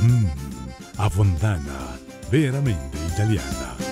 Hum, mmm, avondana, veramente italiana.